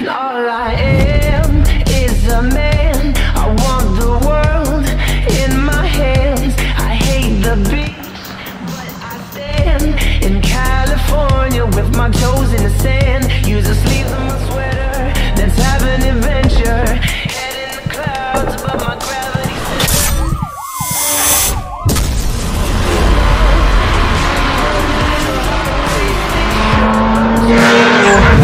All I am is a man. I want the world in my hands. I hate the beach, but I stand in California with my toes in the sand. Use the sleeves of my sweater. Let's have an adventure. Head in the clouds, but my gravity. Yeah.